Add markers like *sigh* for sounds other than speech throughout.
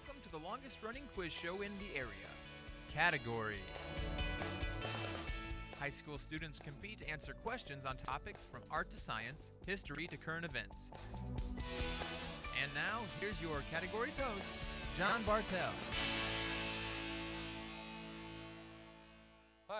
welcome to the longest running quiz show in the area Categories. High school students compete to answer questions on topics from art to science, history to current events. And now, here's your Categories host, John Bartell.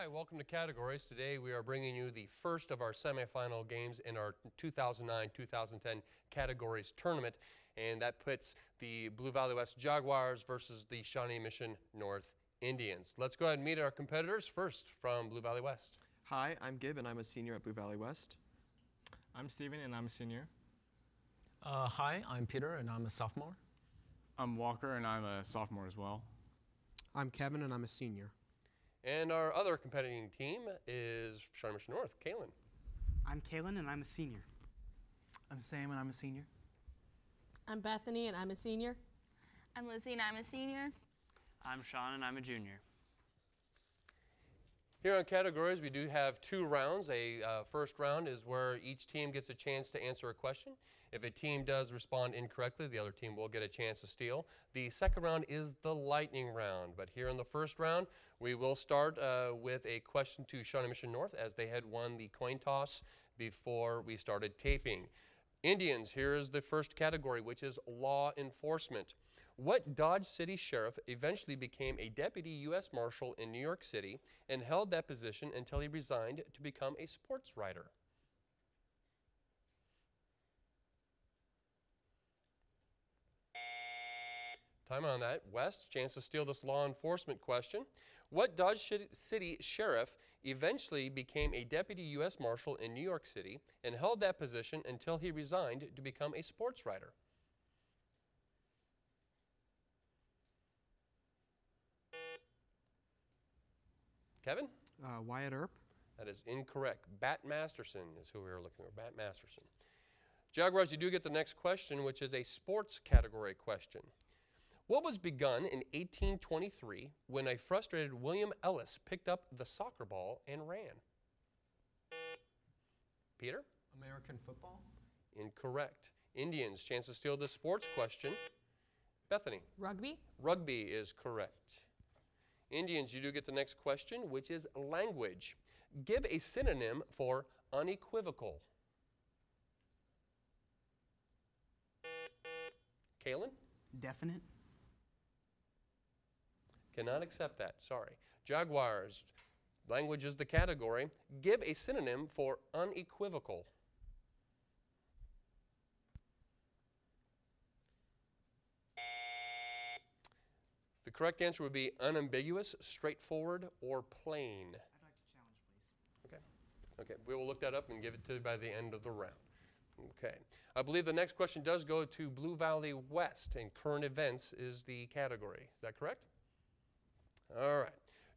Hi, welcome to Categories. Today we are bringing you the first of our semifinal games in our 2009-2010 Categories tournament, and that puts the Blue Valley West Jaguars versus the Shawnee Mission North Indians. Let's go ahead and meet our competitors first from Blue Valley West. Hi, I'm Gib, and I'm a senior at Blue Valley West. I'm Steven, and I'm a senior. Uh, hi, I'm Peter, and I'm a sophomore. I'm Walker, and I'm a sophomore as well. I'm Kevin, and I'm a senior. And our other competing team is Shawnee Mission North, Kalen. I'm Kalen, and I'm a senior. I'm Sam, and I'm a senior. I'm Bethany, and I'm a senior. I'm Lizzie, and I'm a senior. I'm Sean, and I'm a junior. Here on categories, we do have two rounds. A uh, first round is where each team gets a chance to answer a question. If a team does respond incorrectly, the other team will get a chance to steal. The second round is the lightning round. But here in the first round, we will start uh, with a question to Shawnee Mission North as they had won the coin toss before we started taping. Indians, here is the first category, which is law enforcement. What Dodge City Sheriff eventually became a deputy U.S. Marshal in New York City and held that position until he resigned to become a sports writer? Time on that. West, chance to steal this law enforcement question. What Dodge City sheriff eventually became a deputy U.S. Marshal in New York City and held that position until he resigned to become a sports writer? Kevin? Uh, Wyatt Earp. That is incorrect. Bat Masterson is who we are looking for. Bat Masterson. Jaguars, you do get the next question, which is a sports category question. What was begun in 1823 when a frustrated William Ellis picked up the soccer ball and ran? Peter? American football? Incorrect. Indians, chance to steal the sports question. Bethany? Rugby? Rugby is correct. Indians, you do get the next question, which is language. Give a synonym for unequivocal. Kalen? Definite. Cannot accept that, sorry. Jaguars, language is the category. Give a synonym for unequivocal. The correct answer would be unambiguous, straightforward, or plain. I'd like to challenge, please. Okay. Okay, we will look that up and give it to you by the end of the round. Okay. I believe the next question does go to Blue Valley West, and current events is the category. Is that correct? All right.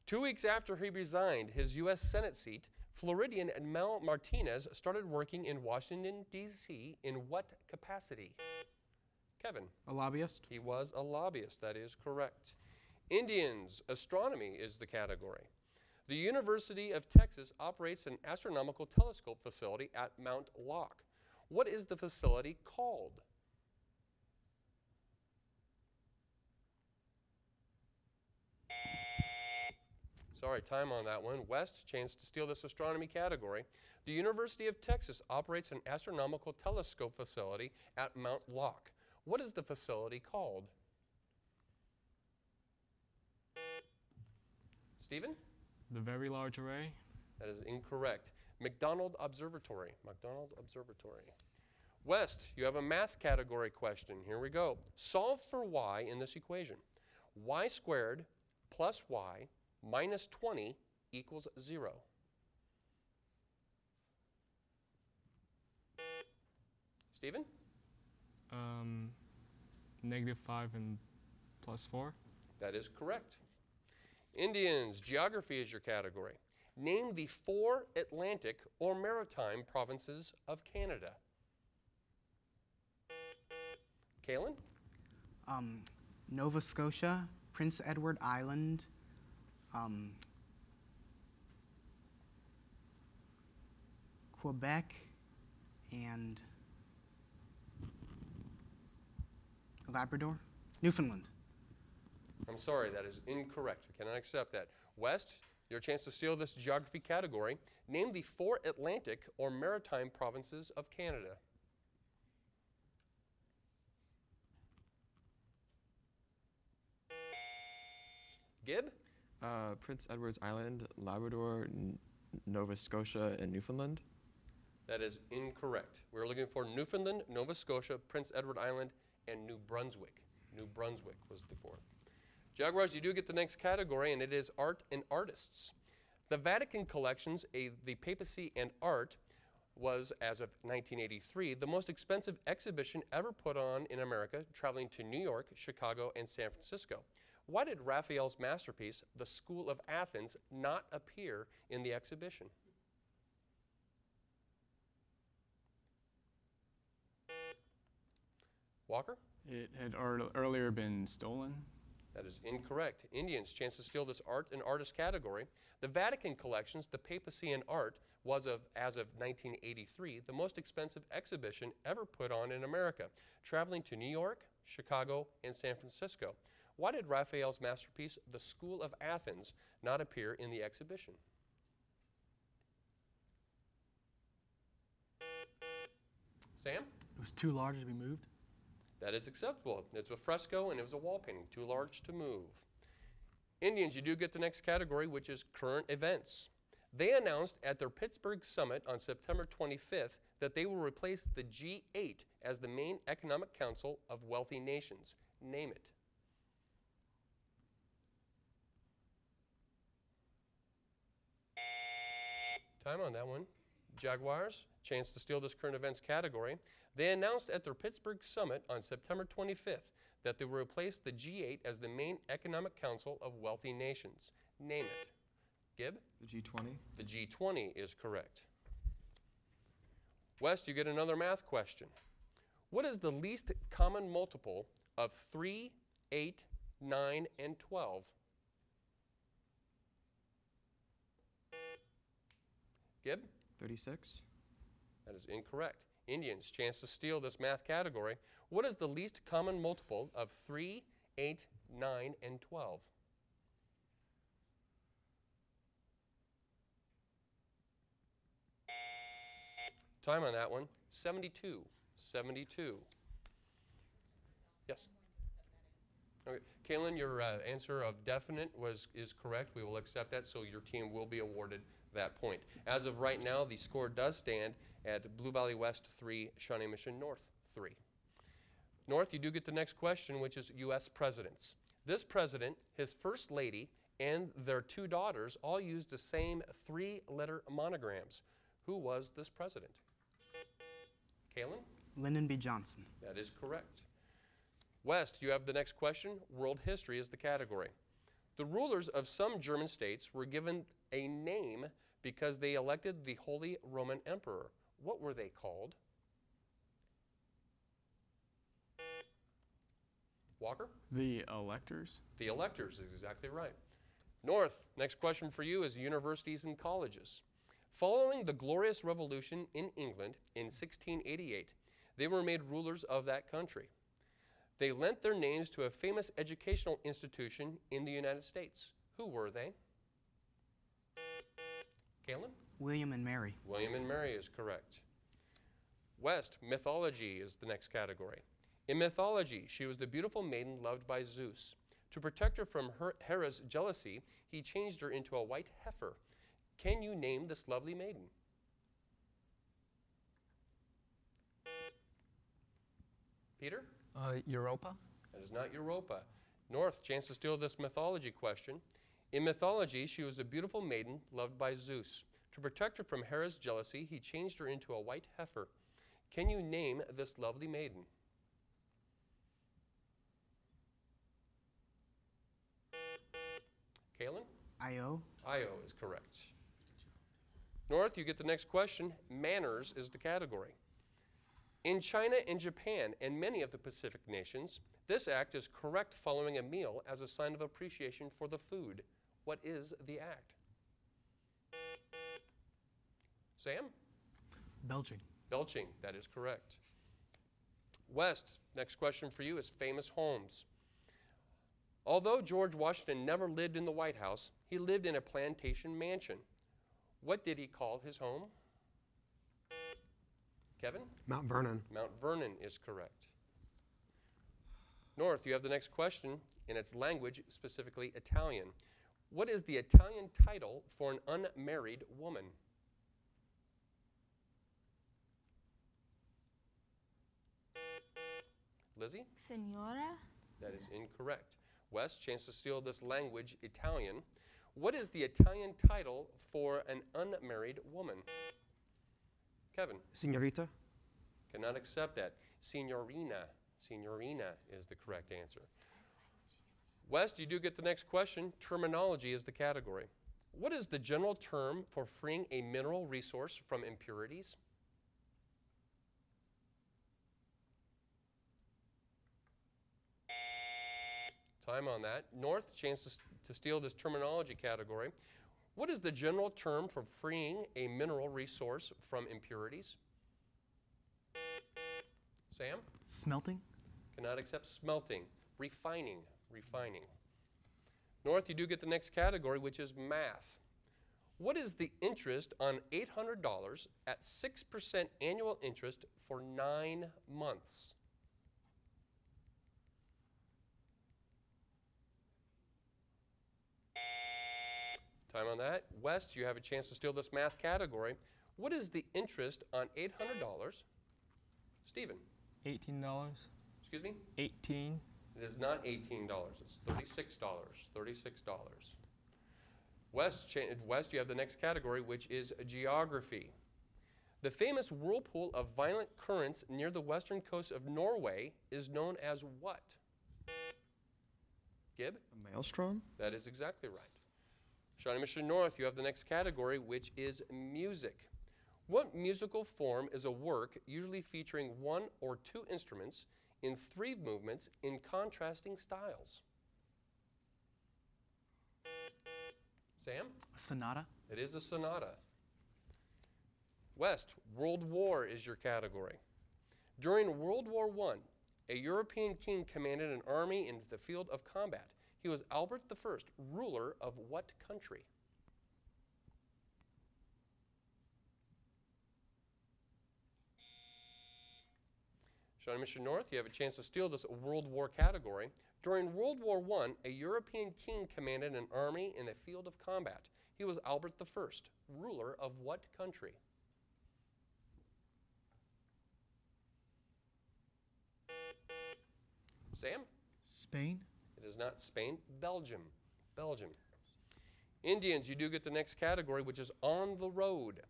Two weeks after he resigned his U.S. Senate seat, Floridian Mel Martinez started working in Washington, D.C. in what capacity? Kevin. A lobbyist? He was a lobbyist, that is correct. Indians, astronomy is the category. The University of Texas operates an astronomical telescope facility at Mount Locke. What is the facility called? Sorry, time on that one. West, chance to steal this astronomy category. The University of Texas operates an astronomical telescope facility at Mount Locke. What is the facility called? Stephen? The Very Large Array. That is incorrect. McDonald Observatory. McDonald Observatory. West, you have a math category question. Here we go. Solve for y in this equation. y squared plus y minus 20 equals 0. Stephen? Um, negative 5 and plus 4. That is correct. Indians, geography is your category. Name the four Atlantic or maritime provinces of Canada. Kalen? Um, Nova Scotia, Prince Edward Island, um, Quebec, and Labrador, Newfoundland. I'm sorry, that is incorrect. We cannot accept that. West, your chance to steal this geography category. Name the four Atlantic or maritime provinces of Canada. Gib? Uh, Prince Edward's Island, Labrador, N- Nova Scotia, and Newfoundland. That is incorrect. We're looking for Newfoundland, Nova Scotia, Prince Edward Island, and New Brunswick. New Brunswick was the fourth. Jaguars, you do get the next category, and it is art and artists. The Vatican collections, a, the papacy and art, was, as of 1983, the most expensive exhibition ever put on in America, traveling to New York, Chicago, and San Francisco. Why did Raphael's masterpiece, The School of Athens, not appear in the exhibition? Walker? It had ear- earlier been stolen. That is incorrect. Indians' chance to steal this art and artist category. The Vatican collections, the papacy and art, was of, as of 1983, the most expensive exhibition ever put on in America, traveling to New York, Chicago, and San Francisco. Why did Raphael's masterpiece, The School of Athens, not appear in the exhibition? Sam? It was too large to be moved. That is acceptable. It's a fresco and it was a wall painting, too large to move. Indians, you do get the next category, which is current events. They announced at their Pittsburgh summit on September 25th that they will replace the G8 as the main economic council of wealthy nations. Name it. Time on that one. Jaguars, chance to steal this current events category. They announced at their Pittsburgh summit on September 25th that they will replace the G8 as the main economic council of wealthy nations. Name it. Gib? The G20. The G20 is correct. West, you get another math question. What is the least common multiple of 3, 8, 9, and 12? Gib? 36. That is incorrect. Indians, chance to steal this math category. What is the least common multiple of 3, 8, 9, and 12? Time on that one 72. 72. Yes? Okay. Kalen, your uh, answer of definite was is correct. We will accept that, so your team will be awarded that point. As of right now, the score does stand at Blue Valley West 3, Shawnee Mission North 3. North, you do get the next question, which is U.S. presidents. This president, his first lady, and their two daughters all used the same three letter monograms. Who was this president? Kalen? Lyndon B. Johnson. That is correct. West, you have the next question. World history is the category. The rulers of some German states were given a name because they elected the Holy Roman Emperor. What were they called? Walker? The electors? The electors is exactly right. North, next question for you is universities and colleges. Following the Glorious Revolution in England in 1688, they were made rulers of that country. They lent their names to a famous educational institution in the United States. Who were they? Kalen? William and Mary. William and Mary is correct. West, mythology is the next category. In mythology, she was the beautiful maiden loved by Zeus. To protect her from her Hera's jealousy, he changed her into a white heifer. Can you name this lovely maiden? Peter? Uh, Europa? That is not Europa. North, chance to steal this mythology question. In mythology, she was a beautiful maiden loved by Zeus. To protect her from Hera's jealousy, he changed her into a white heifer. Can you name this lovely maiden? Kalen? Io. Io is correct. North, you get the next question. Manners is the category. In China and Japan and many of the Pacific nations, this act is correct following a meal as a sign of appreciation for the food. What is the act? Sam? Belching. Belching, that is correct. West, next question for you is famous homes. Although George Washington never lived in the White House, he lived in a plantation mansion. What did he call his home? Kevin? Mount Vernon. Mount Vernon is correct. North, you have the next question, and it's language, specifically Italian. What is the Italian title for an unmarried woman? Lizzie? Senora? That is incorrect. West, chance to steal this language, Italian. What is the Italian title for an unmarried woman? Kevin? Signorita. Cannot accept that. Signorina. Signorina is the correct answer. West, you do get the next question. Terminology is the category. What is the general term for freeing a mineral resource from impurities? Time on that. North, chance to, to steal this terminology category. What is the general term for freeing a mineral resource from impurities? Sam? Smelting. Cannot accept smelting. Refining. Refining. North, you do get the next category, which is math. What is the interest on $800 at 6% annual interest for nine months? Time on that. West, you have a chance to steal this math category. What is the interest on $800? Stephen. $18. Excuse me? 18. It is not $18. It's $36. $36. West, cha- West, you have the next category, which is geography. The famous whirlpool of violent currents near the western coast of Norway is known as what? Gib? A maelstrom? That is exactly right. Shawnee Mission North, you have the next category, which is music. What musical form is a work usually featuring one or two instruments in three movements in contrasting styles? Sam? A sonata. It is a sonata. West, World War is your category. During World War I, a European king commanded an army in the field of combat. He was Albert I, ruler of what country? Shawnee Mission North, you have a chance to steal this World War category. During World War I, a European king commanded an army in a field of combat. He was Albert I, ruler of what country? Sam? Spain. It is not Spain, Belgium. Belgium. Indians, you do get the next category, which is on the road.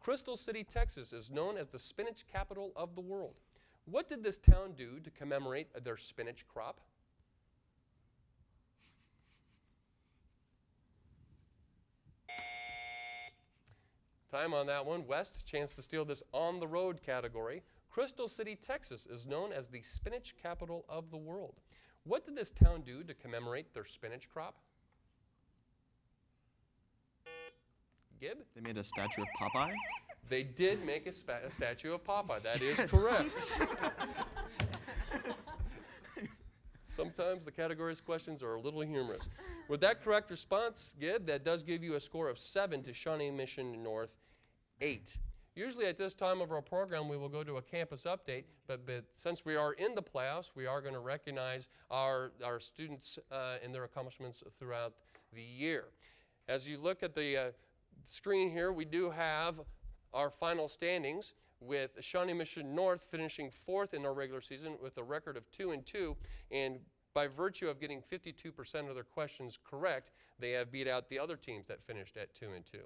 Crystal City, Texas is known as the spinach capital of the world. What did this town do to commemorate their spinach crop? Time on that one. West, chance to steal this on the road category. Crystal City, Texas is known as the spinach capital of the world. What did this town do to commemorate their spinach crop? Gib? They made a statue of Popeye? They did make a, spa- a statue of Popeye. That is correct. *laughs* Sometimes the categories questions are a little humorous. With that correct response, Gib, that does give you a score of seven to Shawnee Mission North, eight. Usually at this time of our program, we will go to a campus update, but, but since we are in the playoffs, we are going to recognize our, our students uh, and their accomplishments throughout the year. As you look at the uh, screen here, we do have our final standings with Shawnee Mission North finishing fourth in our regular season with a record of 2 and 2 and by virtue of getting 52% of their questions correct, they have beat out the other teams that finished at 2 and 2.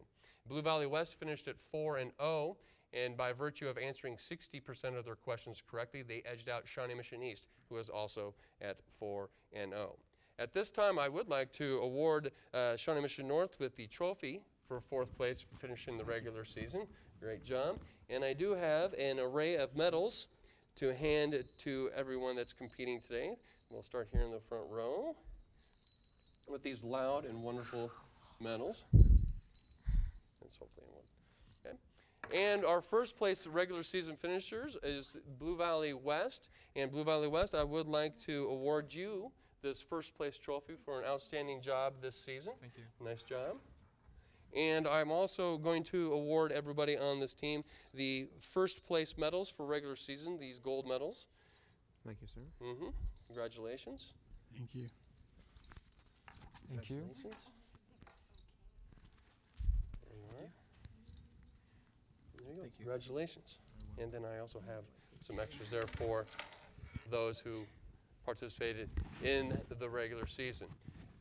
Blue Valley West finished at 4 and 0 and by virtue of answering 60% of their questions correctly, they edged out Shawnee Mission East, who is also at 4 and 0. At this time, I would like to award uh, Shawnee Mission North with the trophy for fourth place for finishing the regular season. Great job. And I do have an array of medals to hand to everyone that's competing today. We'll start here in the front row with these loud and wonderful medals. That's hopefully in one. Okay. And our first place regular season finishers is Blue Valley West. And Blue Valley West, I would like to award you this first place trophy for an outstanding job this season. Thank you. Nice job. And I'm also going to award everybody on this team the first place medals for regular season, these gold medals. Thank you, sir. Mm-hmm. Congratulations. Thank you. Thank you. Congratulations. There you are. There you go. Congratulations. And then I also have some extras there for those who participated in the regular season.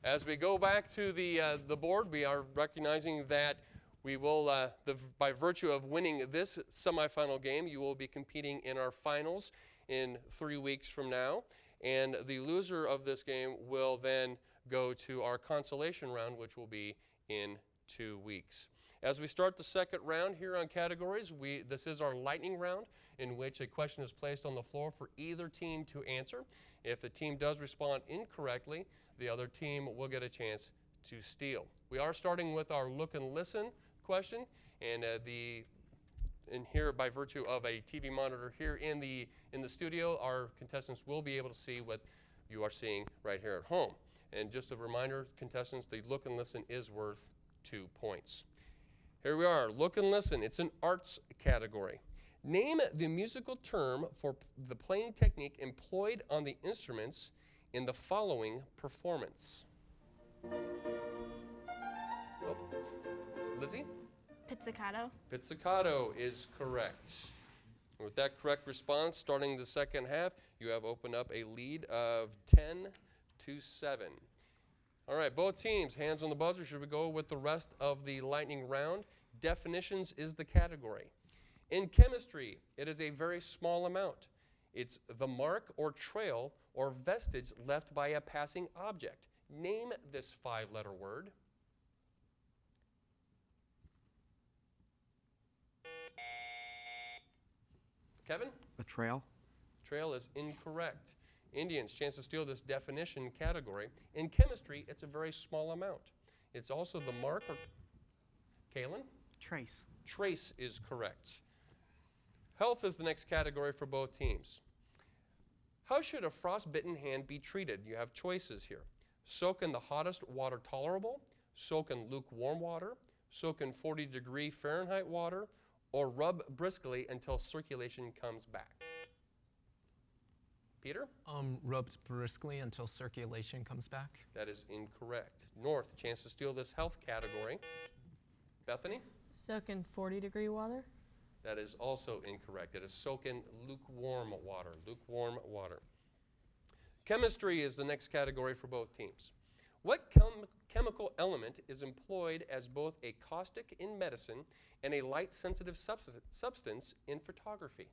As we go back to the, uh, the board, we are recognizing that we will, uh, the, by virtue of winning this semifinal game, you will be competing in our finals in three weeks from now. And the loser of this game will then go to our consolation round, which will be in two weeks. As we start the second round here on categories, we, this is our lightning round in which a question is placed on the floor for either team to answer. If the team does respond incorrectly, the other team will get a chance to steal. We are starting with our look and listen question, and uh, the and here by virtue of a TV monitor here in the in the studio, our contestants will be able to see what you are seeing right here at home. And just a reminder, contestants, the look and listen is worth two points. Here we are, look and listen. It's an arts category. Name the musical term for the playing technique employed on the instruments in the following performance. Oh. Lizzie? Pizzicato. Pizzicato is correct. And With that correct response, starting the second half, you have opened up a lead of 10 to 7. All right, both teams, hands on the buzzer. Should we go with the rest of the lightning round? Definitions is the category. In chemistry, it is a very small amount. It's the mark or trail or vestige left by a passing object. Name this five letter word. Kevin? A trail. Trail is incorrect. Indians, chance to steal this definition category. In chemistry, it's a very small amount. It's also the mark or. Kalen? Trace. Trace is correct. Health is the next category for both teams. How should a frostbitten hand be treated? You have choices here. Soak in the hottest water tolerable, soak in lukewarm water, soak in 40 degree Fahrenheit water, or rub briskly until circulation comes back. Peter? Um, rubbed briskly until circulation comes back. That is incorrect. North, chance to steal this health category. Bethany? Soak in 40 degree water. That is also incorrect. It is soak in lukewarm water. Lukewarm water. Chemistry is the next category for both teams. What chem- chemical element is employed as both a caustic in medicine and a light sensitive subst- substance in photography?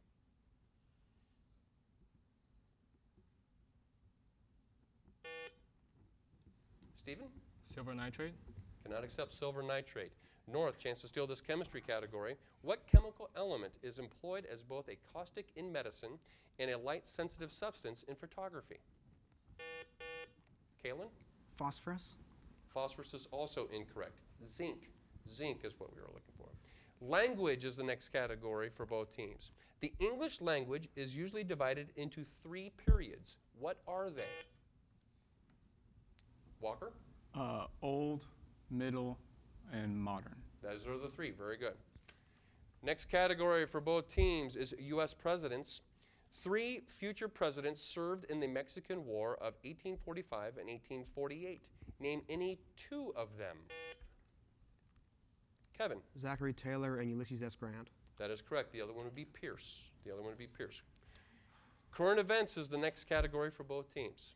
Stephen? Silver nitrate. Cannot accept silver nitrate. North, chance to steal this chemistry category. What chemical element is employed as both a caustic in medicine and a light sensitive substance in photography? Kalen? Phosphorus. Phosphorus is also incorrect. Zinc. Zinc is what we were looking for. Language is the next category for both teams. The English language is usually divided into three periods. What are they? Walker? Uh, old, middle, and modern. Those are the three. Very good. Next category for both teams is U.S. presidents. Three future presidents served in the Mexican War of 1845 and 1848. Name any two of them. Kevin. Zachary Taylor and Ulysses S. Grant. That is correct. The other one would be Pierce. The other one would be Pierce. Current events is the next category for both teams.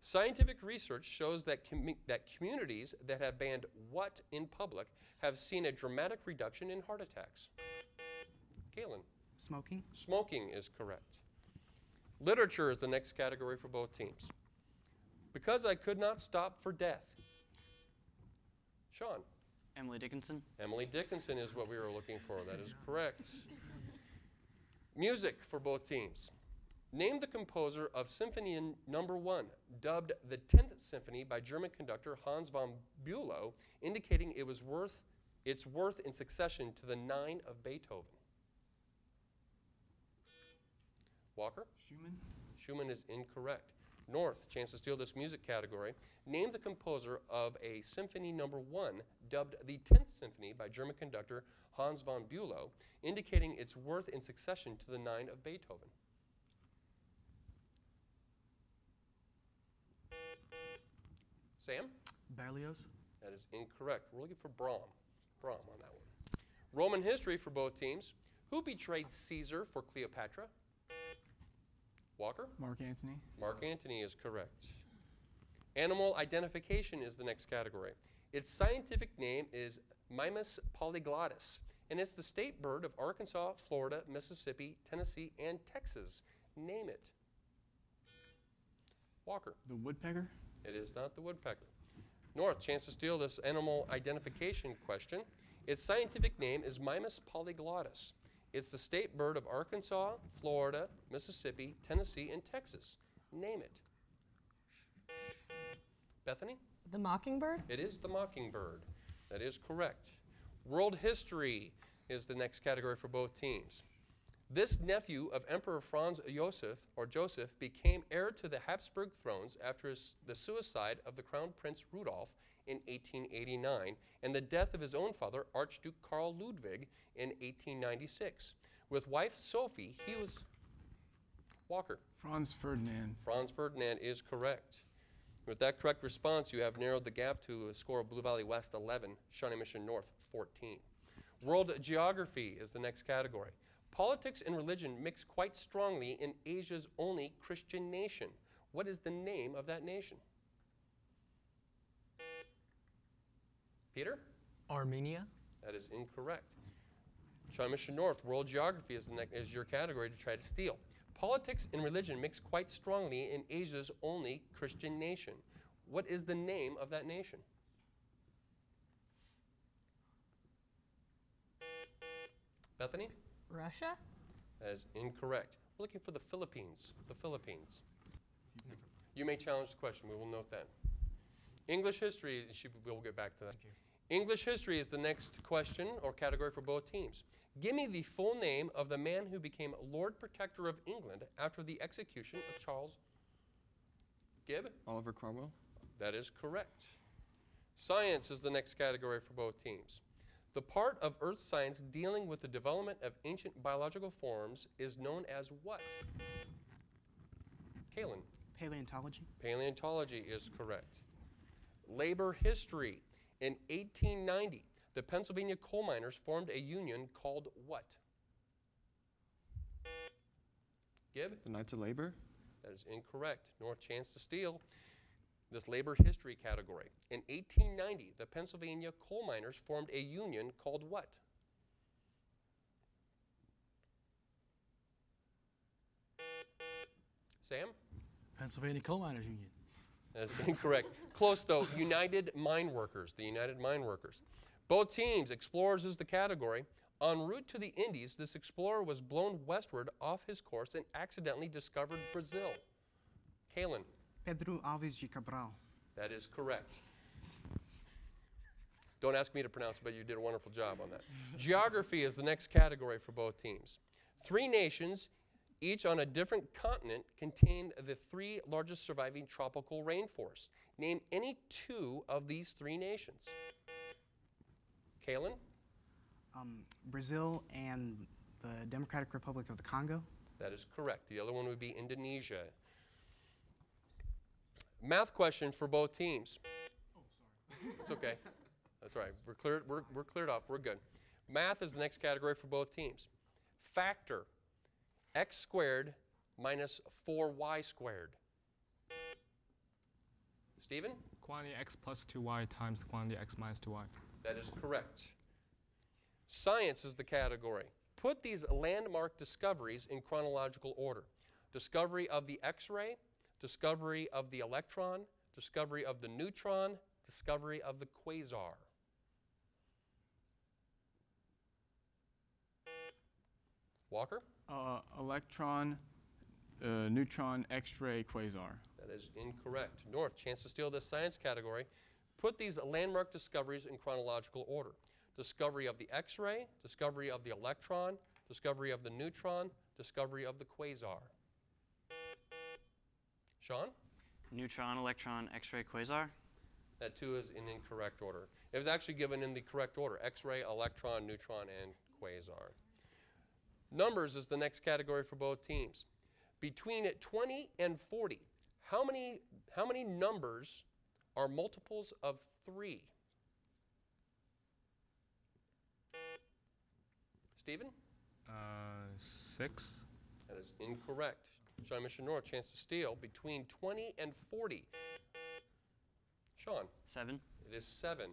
Scientific research shows that, commu- that communities that have banned what in public have seen a dramatic reduction in heart attacks. Kalen. Smoking. Smoking is correct. Literature is the next category for both teams. Because I could not stop for death. Sean. Emily Dickinson. Emily Dickinson is what we were looking for. That is correct. Music for both teams. Name the composer of Symphony Number One, dubbed the 10th Symphony by German conductor Hans von Bülow, indicating it was worth its worth in succession to the nine of Beethoven. Walker? Schumann. Schumann is incorrect. North, chance to steal this music category. Name the composer of a Symphony Number 1, dubbed the 10th Symphony by German conductor Hans von Bülow, indicating its worth in succession to the Nine of Beethoven. Sam? Berlioz. That is incorrect. We're looking for Brahm. Brahm on that one. Roman history for both teams. Who betrayed Caesar for Cleopatra? Walker? Mark Antony. Mark Antony is correct. Animal identification is the next category. Its scientific name is Mimus polyglottos, and it's the state bird of Arkansas, Florida, Mississippi, Tennessee, and Texas. Name it. Walker. The woodpecker. It is not the woodpecker. North, chance to steal this animal identification question. Its scientific name is Mimus polyglottos. It's the state bird of Arkansas, Florida, Mississippi, Tennessee, and Texas. Name it. Bethany? The mockingbird? It is the mockingbird. That is correct. World history is the next category for both teams. This nephew of Emperor Franz Joseph, or Joseph, became heir to the Habsburg thrones after his, the suicide of the Crown Prince Rudolf in 1889 and the death of his own father, Archduke Karl Ludwig, in 1896. With wife Sophie, he was Walker. Franz Ferdinand. Franz Ferdinand is correct. With that correct response, you have narrowed the gap to a score of Blue Valley West 11, Shawnee Mission North 14. World geography is the next category. Politics and religion mix quite strongly in Asia's only Christian nation. What is the name of that nation? Peter? Armenia. That is incorrect. Shawnee Mission North, world geography is, is your category to try to steal. Politics and religion mix quite strongly in Asia's only Christian nation. What is the name of that nation? Bethany? Russia? That is incorrect. We're looking for the Philippines. The Philippines. You may challenge the question. We will note that. English history, we'll get back to that. English history is the next question or category for both teams. Give me the full name of the man who became Lord Protector of England after the execution of Charles Gib. Oliver Cromwell. That is correct. Science is the next category for both teams. The part of earth science dealing with the development of ancient biological forms is known as what? Kalen. Paleontology. Paleontology is correct. Labor history. In 1890, the Pennsylvania coal miners formed a union called what? Gib? The Knights of Labor. That is incorrect. North chance to steal this labor history category. In 1890, the Pennsylvania coal miners formed a union called what? Sam? Pennsylvania Coal Miners Union. That's *laughs* incorrect. Close though. United Mine Workers. The United Mine Workers. Both teams, explorers is the category. En route to the Indies, this explorer was blown westward off his course and accidentally discovered Brazil. Kalen. Pedro Alves de Cabral. That is correct. Don't ask me to pronounce it, but you did a wonderful job on that. Geography is the next category for both teams. Three nations, each on a different continent, contain the three largest surviving tropical rainforests. Name any two of these three nations. Kalen? Um, Brazil and the Democratic Republic of the Congo. That is correct. The other one would be Indonesia. Math question for both teams. Oh, sorry. It's okay. That's all right. We're cleared, we're, we're cleared off. We're good. Math is the next category for both teams. Factor x squared minus 4y squared. Stephen? Quantity x plus 2y times quantity x minus 2y. That is correct. Science is the category. Put these landmark discoveries in chronological order discovery of the X ray, discovery of the electron, discovery of the neutron, discovery of the quasar. Walker? Uh, electron, uh, neutron, X-ray, quasar. That is incorrect. North, chance to steal this science category. Put these landmark discoveries in chronological order. Discovery of the X-ray, discovery of the electron, discovery of the neutron, discovery of the quasar. Sean? Neutron, electron, X-ray, quasar. That too is in incorrect order. It was actually given in the correct order X-ray, electron, neutron, and quasar. Numbers is the next category for both teams. Between 20 and 40, how many, how many numbers are multiples of 3? Stephen? Uh, six. That is incorrect. Shawnee Mission North, chance to steal. Between 20 and 40. Sean? Seven. It is 7.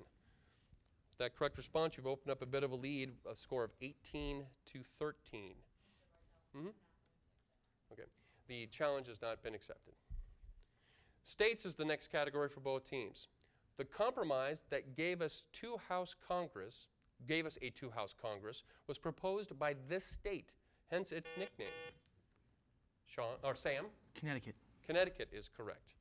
That correct response, you've opened up a bit of a lead, a score of 18 to 13. hmm Okay. The challenge has not been accepted. States is the next category for both teams. The compromise that gave us two house Congress, gave us a two house Congress, was proposed by this state, hence its nickname. Sean or Sam? Connecticut. Connecticut is correct.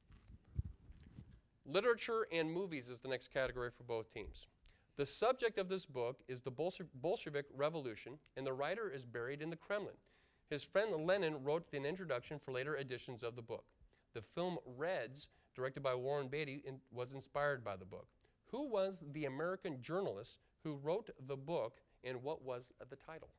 Literature and movies is the next category for both teams. The subject of this book is the Bolshe- Bolshevik Revolution, and the writer is buried in the Kremlin. His friend Lenin wrote an introduction for later editions of the book. The film Reds, directed by Warren Beatty, in- was inspired by the book. Who was the American journalist who wrote the book, and what was the title?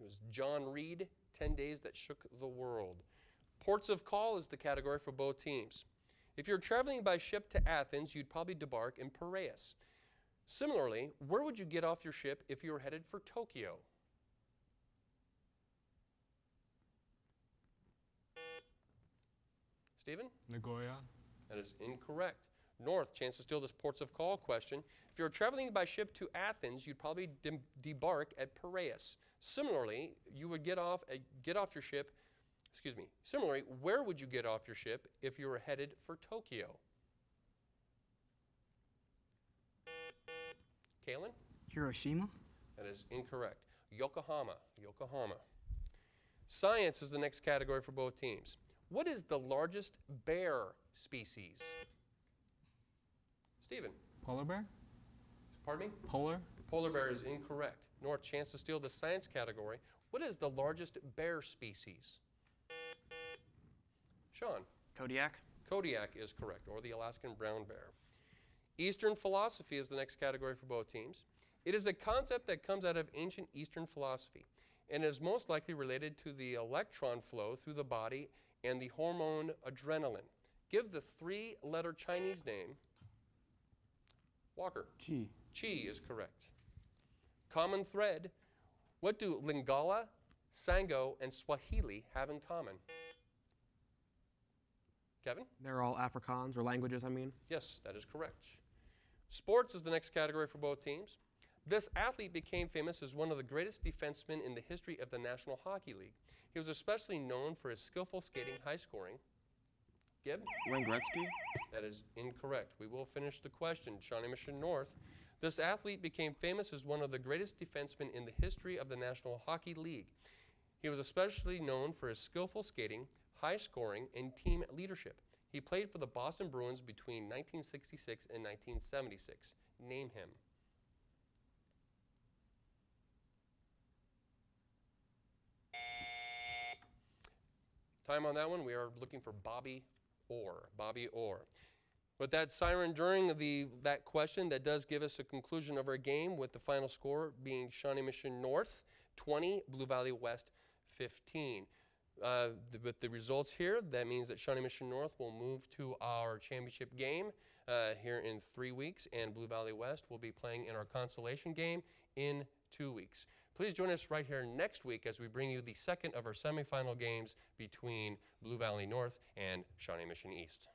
It was John Reed, 10 Days That Shook the World. Ports of call is the category for both teams. If you're traveling by ship to Athens, you'd probably debark in Piraeus. Similarly, where would you get off your ship if you were headed for Tokyo? Stephen? Nagoya. That is incorrect. North, chance to steal this ports of call question. If you're traveling by ship to Athens, you'd probably de- debark at Piraeus. Similarly, you would get off uh, get off your ship. Excuse me. Similarly, where would you get off your ship if you were headed for Tokyo? Kalen? Hiroshima. That is incorrect. Yokohama. Yokohama. Science is the next category for both teams. What is the largest bear species? Stephen. Polar bear. Pardon me? Polar. Polar bear is incorrect. North, chance to steal the science category. What is the largest bear species? Sean. Kodiak. Kodiak is correct, or the Alaskan brown bear. Eastern philosophy is the next category for both teams. It is a concept that comes out of ancient Eastern philosophy and is most likely related to the electron flow through the body and the hormone adrenaline. Give the three letter Chinese name. Walker. Chi. Chi is correct. Common thread. What do Lingala, Sango, and Swahili have in common? Kevin? They're all Afrikaans or languages, I mean. Yes, that is correct. Sports is the next category for both teams. This athlete became famous as one of the greatest defensemen in the history of the National Hockey League. He was especially known for his skillful skating, high scoring. Gib? Wayne Gretzky? That is incorrect. We will finish the question. Shawnee Mission North. This athlete became famous as one of the greatest defensemen in the history of the National Hockey League. He was especially known for his skillful skating, high scoring, and team leadership. He played for the Boston Bruins between 1966 and 1976. Name him. Time on that one, we are looking for Bobby Orr. Bobby Orr. With that siren during the, that question, that does give us a conclusion of our game with the final score being Shawnee Mission North 20, Blue Valley West 15. Uh, th- with the results here, that means that Shawnee Mission North will move to our championship game uh, here in three weeks, and Blue Valley West will be playing in our consolation game in two weeks. Please join us right here next week as we bring you the second of our semifinal games between Blue Valley North and Shawnee Mission East.